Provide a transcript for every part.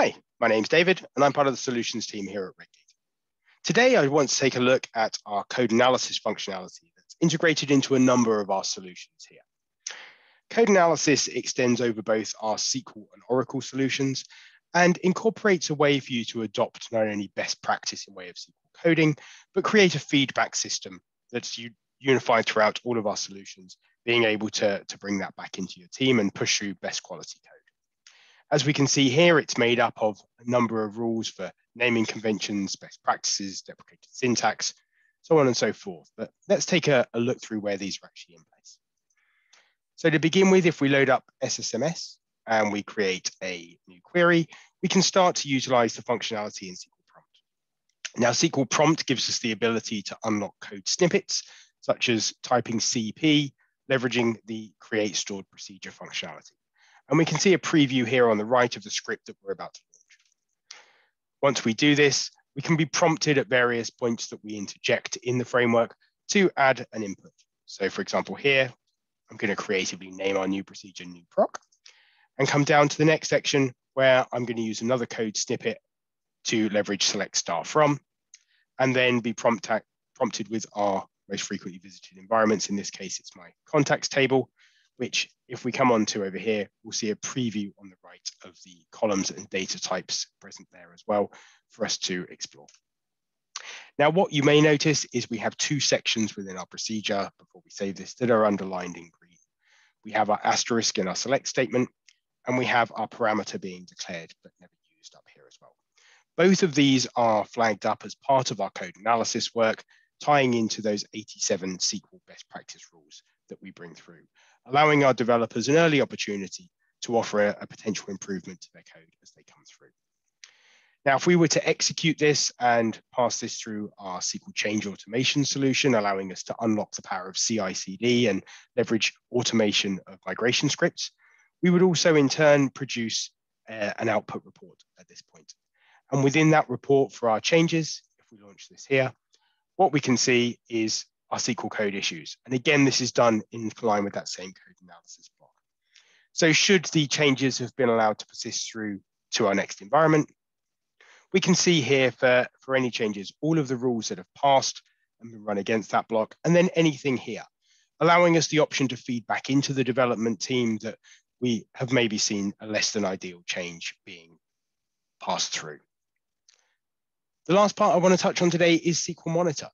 Hi, my name's David, and I'm part of the solutions team here at Redgate. Today, I want to take a look at our code analysis functionality that's integrated into a number of our solutions here. Code analysis extends over both our SQL and Oracle solutions and incorporates a way for you to adopt not only best practice in way of SQL coding, but create a feedback system that's unified throughout all of our solutions, being able to, to bring that back into your team and push through best quality code. As we can see here, it's made up of a number of rules for naming conventions, best practices, deprecated syntax, so on and so forth. But let's take a, a look through where these are actually in place. So to begin with, if we load up SSMS and we create a new query, we can start to utilize the functionality in SQL Prompt. Now, SQL Prompt gives us the ability to unlock code snippets, such as typing CP, leveraging the create stored procedure functionality. And we can see a preview here on the right of the script that we're about to launch. Once we do this, we can be prompted at various points that we interject in the framework to add an input. So for example, here, I'm going to creatively name our new procedure new proc and come down to the next section where I'm going to use another code snippet to leverage select star from, and then be prompt prompted with our most frequently visited environments. In this case, it's my contacts table, which if we come on to over here, we'll see a preview on the right of the columns and data types present there as well for us to explore. Now, what you may notice is we have two sections within our procedure before we save this that are underlined in green. We have our asterisk in our select statement, and we have our parameter being declared but never used up here as well. Both of these are flagged up as part of our code analysis work, tying into those 87 SQL best practice rules that we bring through allowing our developers an early opportunity to offer a, a potential improvement to their code as they come through. Now, if we were to execute this and pass this through our SQL change automation solution, allowing us to unlock the power of CI/CD and leverage automation of migration scripts, we would also in turn produce uh, an output report at this point. And within that report for our changes, if we launch this here, what we can see is our SQL code issues. And again, this is done in line with that same code analysis block. So should the changes have been allowed to persist through to our next environment, we can see here for, for any changes, all of the rules that have passed and been run against that block, and then anything here, allowing us the option to feed back into the development team that we have maybe seen a less than ideal change being passed through. The last part I want to touch on today is SQL Monitor.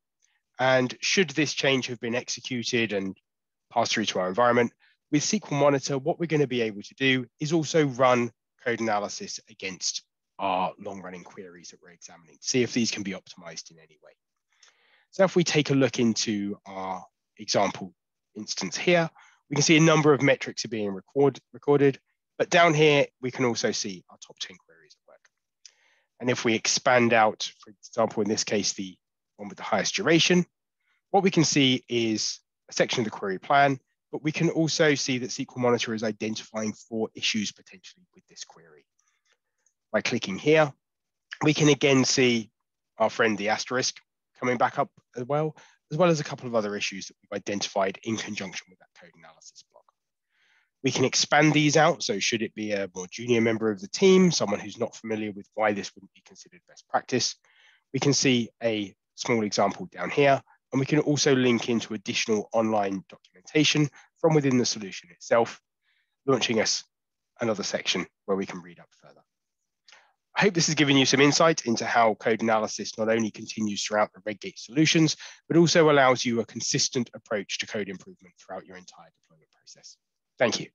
And should this change have been executed and passed through to our environment, with SQL Monitor, what we're going to be able to do is also run code analysis against our long running queries that we're examining, see if these can be optimized in any way. So if we take a look into our example instance here, we can see a number of metrics are being record, recorded, but down here, we can also see our top 10 queries at work. And if we expand out, for example, in this case, the one with the highest duration. What we can see is a section of the query plan, but we can also see that SQL Monitor is identifying four issues potentially with this query. By clicking here, we can again see our friend the asterisk coming back up as well, as well as a couple of other issues that we've identified in conjunction with that code analysis block. We can expand these out. So should it be a more junior member of the team, someone who's not familiar with why this wouldn't be considered best practice, we can see a small example down here. And we can also link into additional online documentation from within the solution itself, launching us another section where we can read up further. I hope this has given you some insight into how code analysis not only continues throughout the Redgate solutions, but also allows you a consistent approach to code improvement throughout your entire deployment process. Thank you.